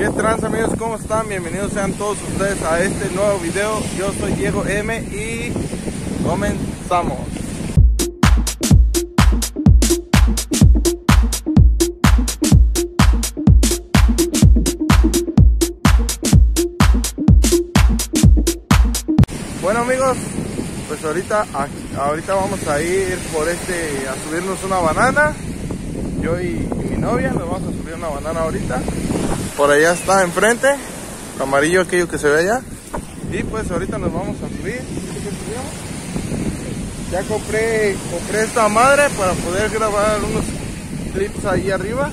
¿Qué trans amigos? ¿Cómo están? Bienvenidos sean todos ustedes a este nuevo video. Yo soy Diego M y comenzamos. Bueno amigos, pues ahorita, ahorita vamos a ir por este, a subirnos una banana. Yo y, mi novia nos vamos a subir una banana ahorita. Por allá está enfrente, amarillo aquello que se ve allá. Y pues ahorita nos vamos a subir. Ya compré, compré esta madre para poder grabar unos clips ahí arriba.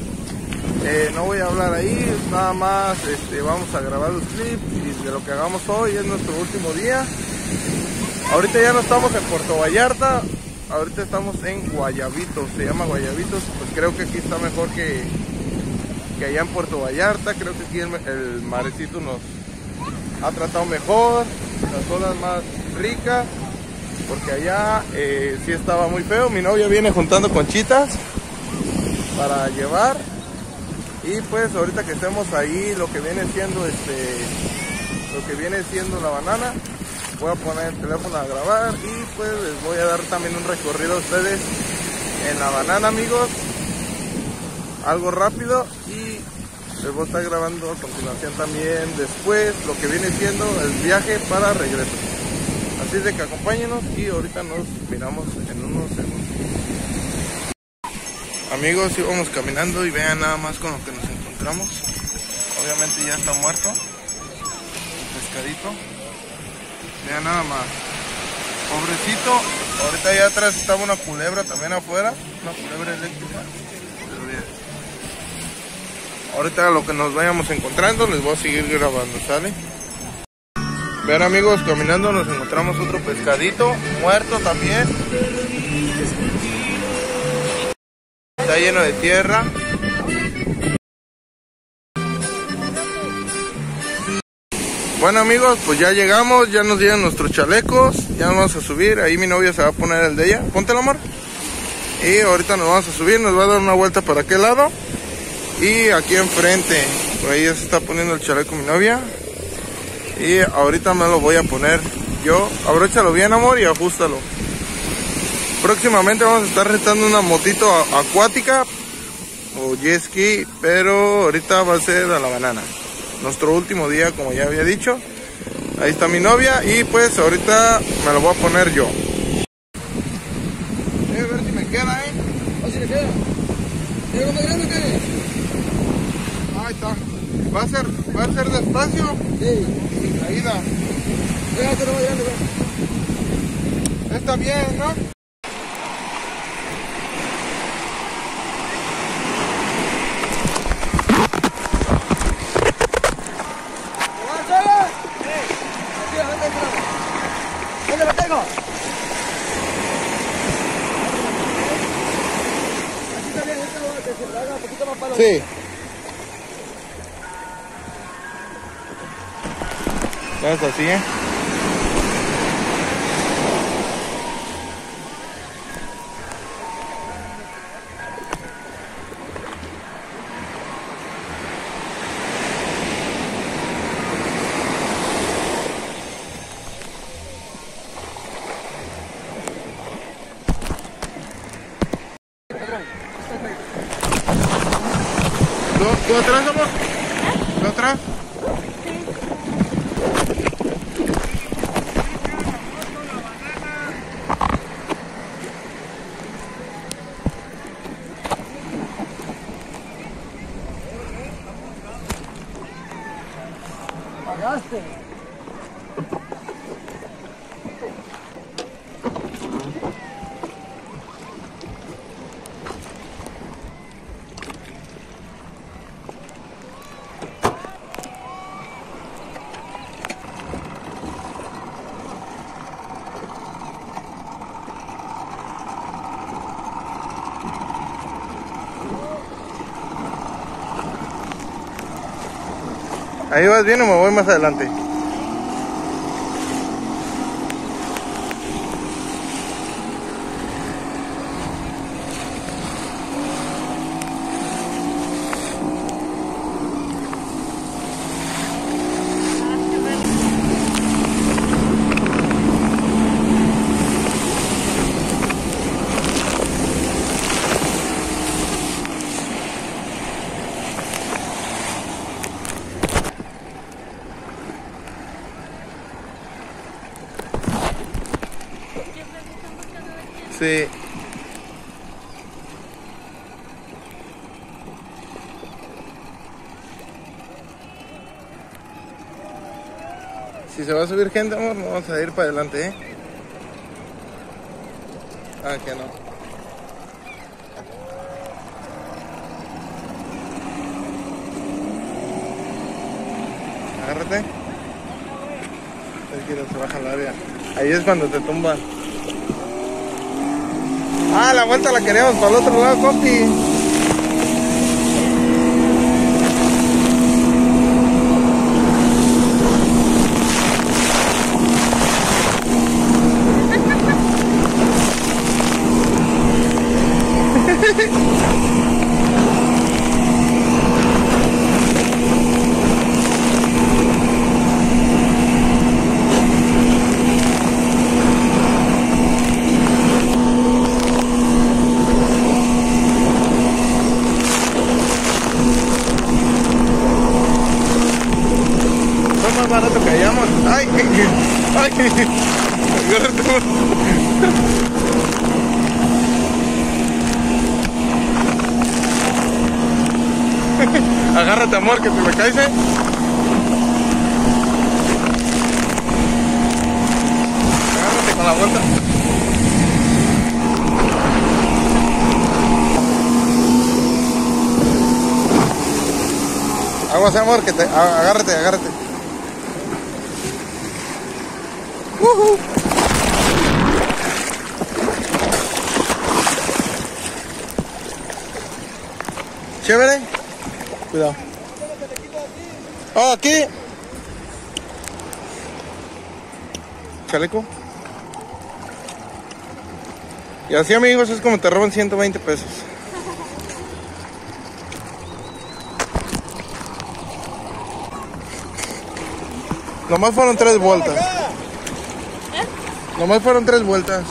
Eh, no voy a hablar ahí, nada más este, vamos a grabar los clips y de lo que hagamos hoy es nuestro último día. Ahorita ya no estamos en Puerto Vallarta, ahorita estamos en Guayabitos, se llama Guayabitos, pues creo que aquí está mejor que, que allá en Puerto Vallarta, creo que aquí el, marecito nos ha tratado mejor, las olas más ricas, porque allá eh, sí estaba muy feo, mi novia viene juntando conchitas para llevar. Y pues ahorita que estemos ahí lo que viene siendo este lo que viene siendo la banana voy a poner el teléfono a grabar y pues les voy a dar también un recorrido a ustedes en la banana amigos. Algo rápido les voy a grabando a continuación también después lo que viene siendo el viaje para regreso así de que acompáñenos y ahorita nos miramos en unos segundos amigos íbamos caminando y vean nada más con lo que nos encontramos obviamente ya está muerto el pescadito Vean nada más. Pobrecito. Ahorita allá atrás estaba una culebra también afuera. Una culebra eléctrica. Ahorita lo que nos vayamos encontrando les voy a seguir grabando, ¿sale? Vean amigos, caminando nos encontramos otro pescadito, muerto también. Está lleno de tierra. Bueno amigos, pues ya llegamos, ya nos dieron nuestros chalecos, ya nos vamos a subir, ahí mi novia se va a poner el de ella, el amor. Y ahorita nos vamos a subir, nos va a dar una vuelta para aquel lado. Y aquí enfrente, por ahí ya se está poniendo el chaleco mi novia. Y ahorita me lo voy a poner yo. Abróchalo bien amor y ajustalo. Próximamente vamos a estar rentando una motito acuática o jet ski, pero ahorita va a ser a la banana nuestro último día, como ya había dicho. Ahí está mi novia y pues ahorita me lo voy a poner yo. a ver si me queda, ¿eh? A si me queda. ¿Tiene más grande que Ahí está. ¿Va a ser, va a ser despacio? Sí. Sin caída. Déjate lo más grande, Está bien, ¿no? Sí. ¿Sabes así, eh? ¿Tú atrás, amor? ¿Tú atrás? gastem. ¿Ahí vas bien o me voy más adelante? Sí. Si se va a subir gente, amor, no vamos a ir para adelante, ¿eh? Ah, que no. Agárrate. Es que se baja la área. Ahí es cuando te tumban. Ah, la vuelta la queríamos para el otro lado, compi. Fue más barato que allá, amor. Ay, ay, agárrate. Agárrate, amor, que te me caes, eh. Agárrate con la vuelta. Aguas, amor, que te. a- Agárrate, Ujú. Chévere. Cuidado. Oh, aquí. Chaleco. Y así amigos es como te roban 120 pesos. Nomás fueron tres vueltas. Nomás fueron tres vueltas.